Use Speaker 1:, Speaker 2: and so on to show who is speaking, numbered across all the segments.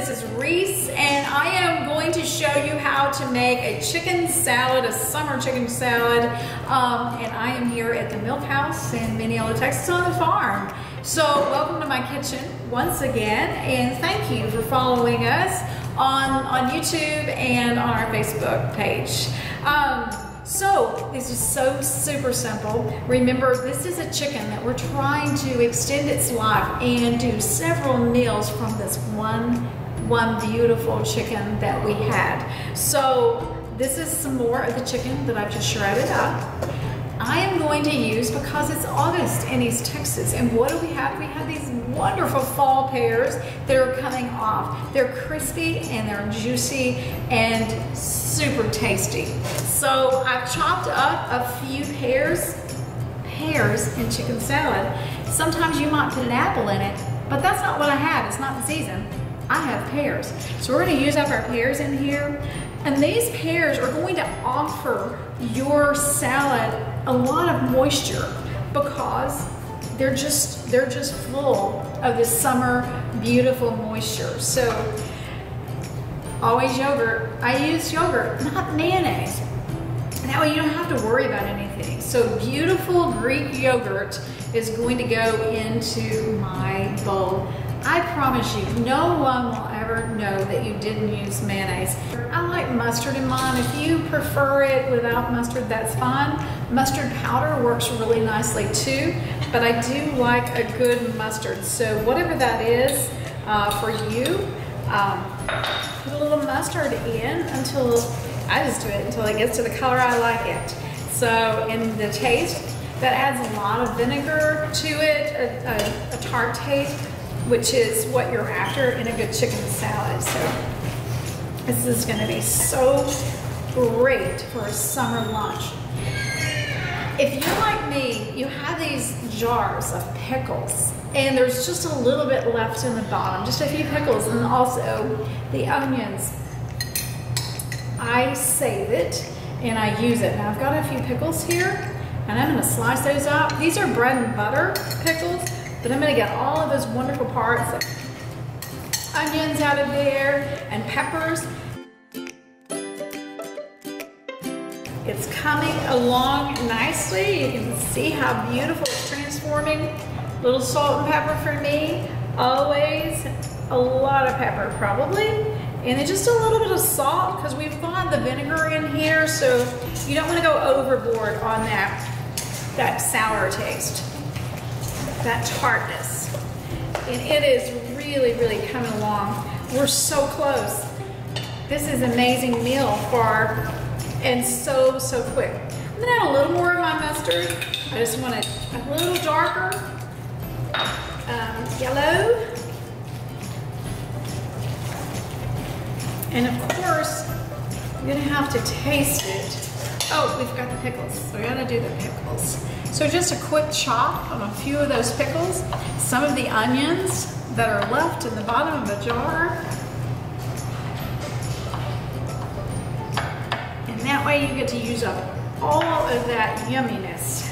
Speaker 1: This is Ris, and I am going to show you how to make a chicken salad, a summer chicken salad. Um, and I am here at the Milk House in Mineola, Texas on the farm. So welcome to my kitchen once again, and thank you for following us on, on YouTube and on our Facebook page. Um, so this is so super simple. Remember, this is a chicken that we're trying to extend its life and do several meals from this one, one beautiful chicken that we had. So this is some more of the chicken that I've just shredded up. I am going to use, because it's August in East Texas, and what do we have? We have these wonderful fall pears that are coming off. They're crispy and they're juicy and super tasty. So I've chopped up a few pears, pears in chicken salad. Sometimes you might put an apple in it, but that's not what I have. It's not the season. I have pears. So we're gonna use up our pears in here. And these pears are going to offer your salad a lot of moisture because they're just they're just full of this summer beautiful moisture. So always yogurt. I use yogurt, not mayonnaise. That way you don't have to worry about anything. So beautiful Greek yogurt is going to go into my bowl. I promise you, no one will ever know that you didn't use mayonnaise. I like mustard in mine. If you prefer it without mustard, that's fine. Mustard powder works really nicely too, but I do like a good mustard. So whatever that is uh, for you, um, put a little mustard in until, I just do it until it gets to the color I like it. So in the taste, that adds a lot of vinegar to it, a, a, a tart taste which is what you're after in a good chicken salad. So this is gonna be so great for a summer lunch. If you're like me, you have these jars of pickles and there's just a little bit left in the bottom, just a few pickles and also the onions. I save it and I use it. Now I've got a few pickles here and I'm gonna slice those up. These are bread and butter pickles. But I'm gonna get all of those wonderful parts onions out of there and peppers. It's coming along nicely. You can see how beautiful it's transforming. A little salt and pepper for me, always. A lot of pepper probably. And then just a little bit of salt because we've got the vinegar in here, so you don't wanna go overboard on that, that sour taste that tartness. And it is really, really coming along. We're so close. This is amazing meal for, and so, so quick. I'm gonna add a little more of my mustard. I just want it a little darker, um, yellow. And of course, you're gonna have to taste it. Oh, we've got the pickles. So we're gonna do the pickles. So just a quick chop of a few of those pickles, some of the onions that are left in the bottom of the jar. And that way you get to use up all of that yumminess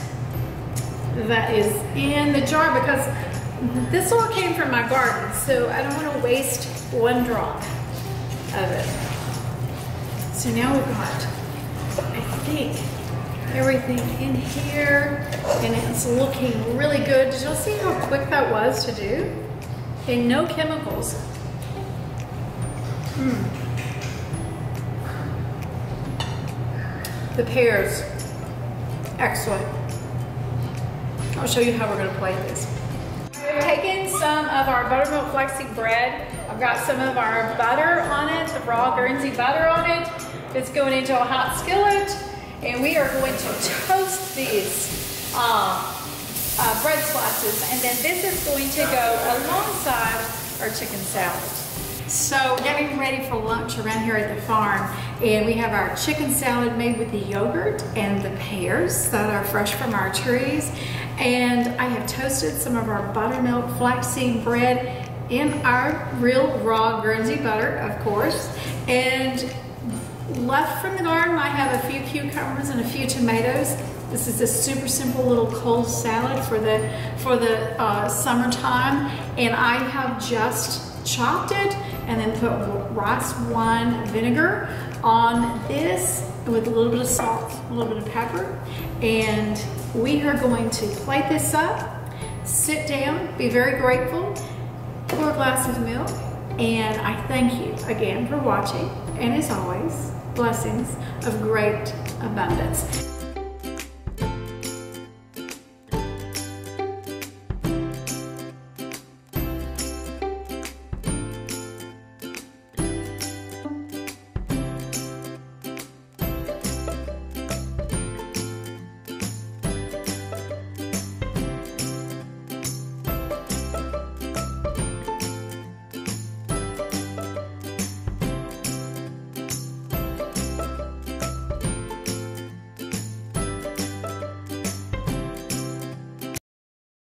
Speaker 1: that is in the jar because this all came from my garden, so I don't want to waste one drop of it. So now we've got, I think, everything in here and it's looking really good. Did y'all see how quick that was to do? Okay, no chemicals. Mm. The pears, excellent. I'll show you how we're gonna plate this. We've taken some of our buttermilk flaxseed bread. I've got some of our butter on it, the raw Guernsey butter on it. It's going into a hot skillet and we are going to toast these uh, uh, bread slices. And then this is going to go alongside our chicken salad. So getting ready for lunch around here at the farm. And we have our chicken salad made with the yogurt and the pears that are fresh from our trees. And I have toasted some of our buttermilk flaxseed bread in our real raw Guernsey butter of course. And Left from the garden, I have a few cucumbers and a few tomatoes. This is a super simple little cold salad for the for the uh, summertime, and I have just chopped it and then put rice wine vinegar on this with a little bit of salt, a little bit of pepper. And we are going to plate this up, sit down, be very grateful, pour a glass of milk, and I thank you again for watching. And as always, blessings of great abundance.